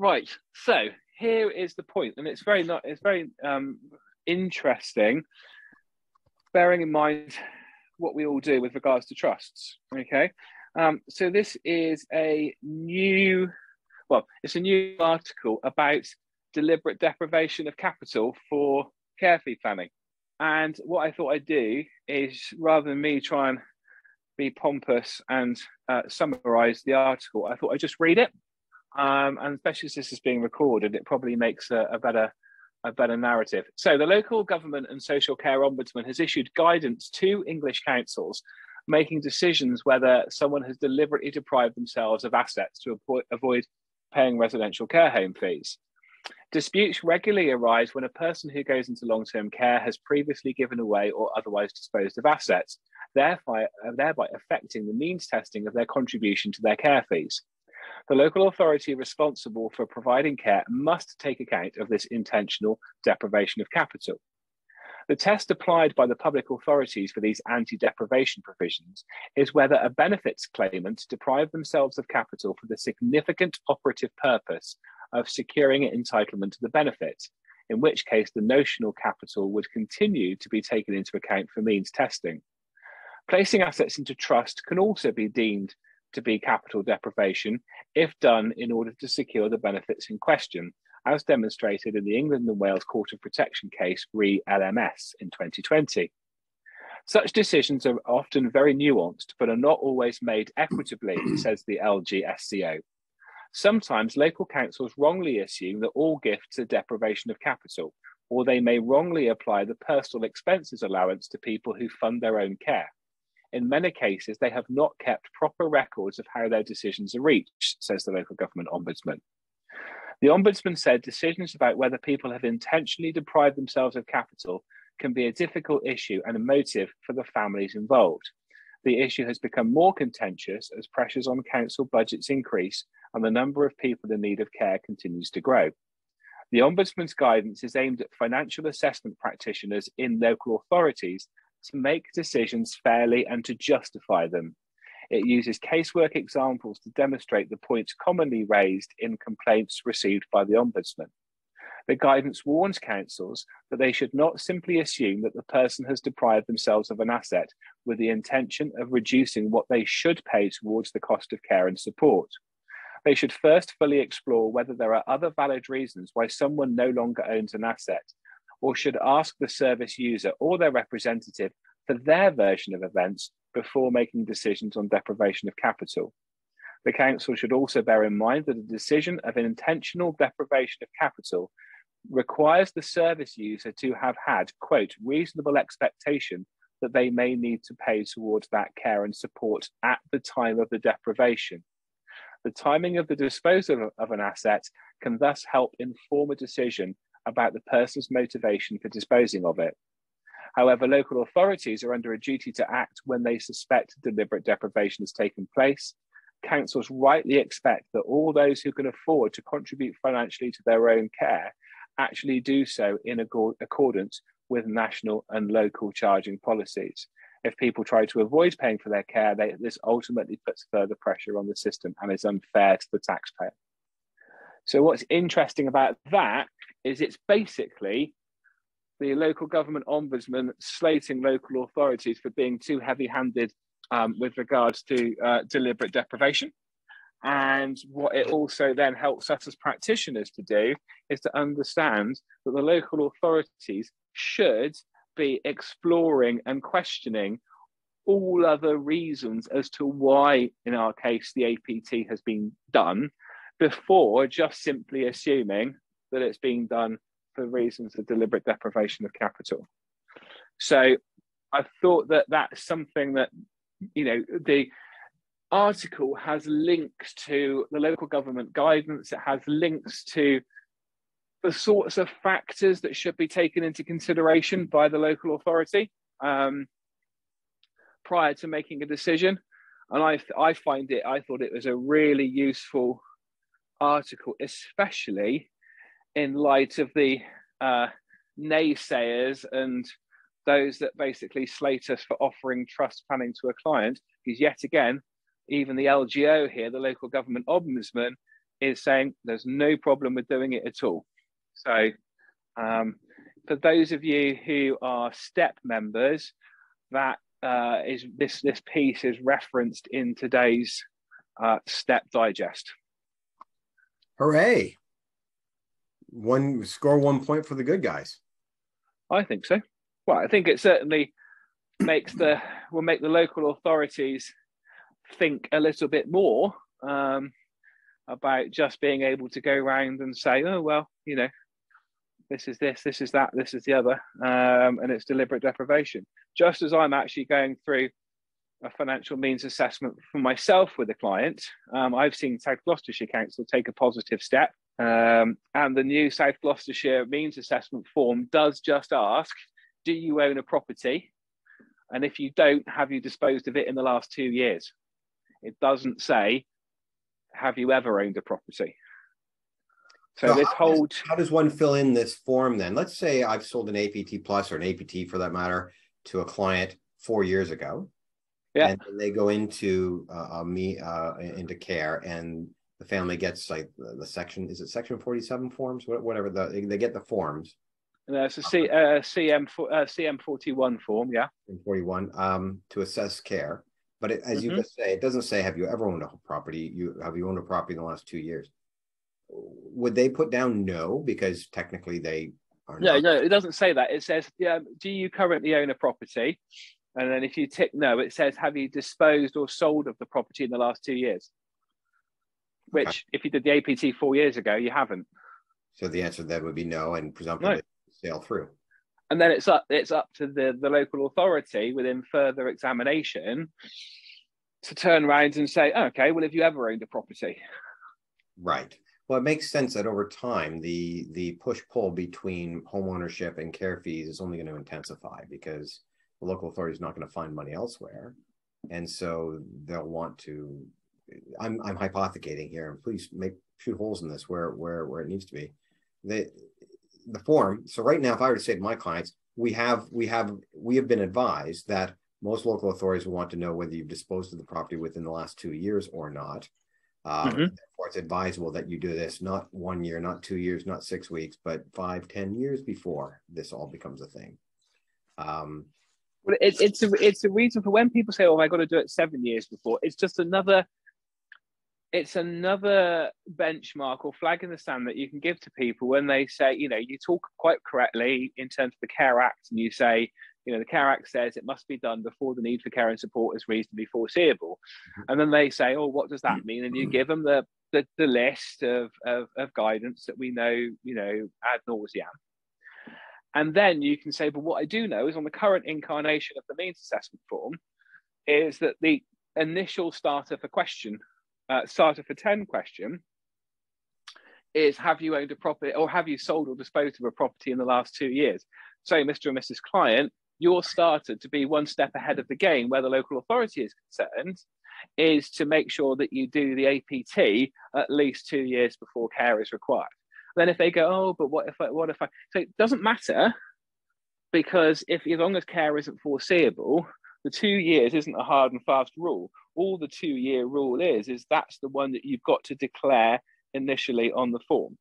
Right. So here is the point, and it's very not it's very um, interesting, bearing in mind what we all do with regards to trusts. Okay. Um, so this is a new, well, it's a new article about deliberate deprivation of capital for care fee planning. And what I thought I'd do is rather than me try and be pompous and uh, summarize the article, I thought I'd just read it. Um, and especially as this is being recorded, it probably makes a, a better a better narrative. So, the local government and social care ombudsman has issued guidance to English councils making decisions whether someone has deliberately deprived themselves of assets to avoid paying residential care home fees. Disputes regularly arise when a person who goes into long term care has previously given away or otherwise disposed of assets, thereby, thereby affecting the means testing of their contribution to their care fees. The local authority responsible for providing care must take account of this intentional deprivation of capital. The test applied by the public authorities for these anti deprivation provisions is whether a benefits claimant deprived themselves of capital for the significant operative purpose of securing entitlement to the benefit, in which case the notional capital would continue to be taken into account for means testing. Placing assets into trust can also be deemed to be capital deprivation if done in order to secure the benefits in question, as demonstrated in the England and Wales Court of Protection case re LMS in 2020. Such decisions are often very nuanced, but are not always made equitably, says the LGSCO. Sometimes local councils wrongly assume that all gifts are deprivation of capital, or they may wrongly apply the personal expenses allowance to people who fund their own care. In many cases, they have not kept proper records of how their decisions are reached, says the local government ombudsman. The ombudsman said decisions about whether people have intentionally deprived themselves of capital can be a difficult issue and a motive for the families involved. The issue has become more contentious as pressures on council budgets increase and the number of people in need of care continues to grow. The Ombudsman's guidance is aimed at financial assessment practitioners in local authorities to make decisions fairly and to justify them. It uses casework examples to demonstrate the points commonly raised in complaints received by the Ombudsman. The guidance warns councils that they should not simply assume that the person has deprived themselves of an asset with the intention of reducing what they should pay towards the cost of care and support. They should first fully explore whether there are other valid reasons why someone no longer owns an asset, or should ask the service user or their representative for their version of events before making decisions on deprivation of capital. The Council should also bear in mind that a decision of an intentional deprivation of capital requires the service user to have had, quote, reasonable expectation that they may need to pay towards that care and support at the time of the deprivation. The timing of the disposal of an asset can thus help inform a decision about the person's motivation for disposing of it. However, local authorities are under a duty to act when they suspect deliberate deprivation has taken place. Councils rightly expect that all those who can afford to contribute financially to their own care actually do so in accordance with national and local charging policies. If people try to avoid paying for their care, they, this ultimately puts further pressure on the system and is unfair to the taxpayer. So, what's interesting about that is it's basically the local government ombudsman slating local authorities for being too heavy handed um, with regards to uh, deliberate deprivation. And what it also then helps us as practitioners to do is to understand that the local authorities should be exploring and questioning all other reasons as to why, in our case, the APT has been done before just simply assuming that it's being done for reasons of deliberate deprivation of capital. So I thought that that's something that, you know, the article has links to the local government guidance, it has links to the sorts of factors that should be taken into consideration by the local authority um, prior to making a decision. And I, I find it, I thought it was a really useful article, especially in light of the uh, naysayers and those that basically slate us for offering trust planning to a client. Because yet again, even the LGO here, the local government ombudsman, is saying there's no problem with doing it at all. So, um, for those of you who are STEP members, that uh, is this this piece is referenced in today's uh, STEP Digest. Hooray! One score one point for the good guys. I think so. Well, I think it certainly makes the will make the local authorities think a little bit more um, about just being able to go around and say, oh well, you know, this is this, this is that, this is the other, um, and it's deliberate deprivation. Just as I'm actually going through a financial means assessment for myself with a client, um, I've seen South Gloucestershire Council take a positive step. Um, and the new South Gloucestershire means assessment form does just ask Do you own a property? And if you don't, have you disposed of it in the last two years? It doesn't say, Have you ever owned a property? So, so this how whole does, how does one fill in this form then? Let's say I've sold an APT plus or an APT for that matter to a client four years ago. Yeah. And they go into uh, uh, me uh, into care and the family gets like the, the, section is it section 47 forms whatever the they get the forms it's a C, uh, CM uh, CM forty one form, yeah. Forty one um, to assess care, but it, as mm-hmm. you just say, it doesn't say have you ever owned a property. You have you owned a property in the last two years would they put down no because technically they are no not? no it doesn't say that it says yeah do you currently own a property and then if you tick no it says have you disposed or sold of the property in the last two years which okay. if you did the apt four years ago you haven't so the answer then would be no and presumptively no. sail through and then it's up it's up to the the local authority within further examination to turn around and say oh, okay well have you ever owned a property right well, it makes sense that over time, the the push pull between homeownership and care fees is only going to intensify because the local authority is not going to find money elsewhere, and so they'll want to. I'm I'm hypothecating here, and please make shoot holes in this where where where it needs to be. The the form. So right now, if I were to say to my clients, we have we have we have been advised that most local authorities will want to know whether you've disposed of the property within the last two years or not. Um, mm-hmm. Therefore, it's advisable that you do this not one year, not two years, not six weeks, but five, ten years before this all becomes a thing. Um, well, it, it's a it's a reason for when people say, "Oh, I got to do it seven years before." It's just another. It's another benchmark or flag in the sand that you can give to people when they say, you know, you talk quite correctly in terms of the Care Act, and you say, you know, the Care Act says it must be done before the need for care and support is reasonably foreseeable. Mm-hmm. And then they say, oh, what does that mean? And you give them the, the, the list of, of, of guidance that we know, you know, ad nauseam. And then you can say, but what I do know is on the current incarnation of the means assessment form is that the initial starter for question, uh, starter for 10 question is have you owned a property or have you sold or disposed of a property in the last two years? So, Mr. and Mrs. Client, your starter to be one step ahead of the game where the local authority is concerned is to make sure that you do the APT at least two years before care is required. Then if they go, oh, but what if I, what if I, so it doesn't matter because if as long as care isn't foreseeable, the two years isn't a hard and fast rule. All the two year rule is, is that's the one that you've got to declare initially on the form.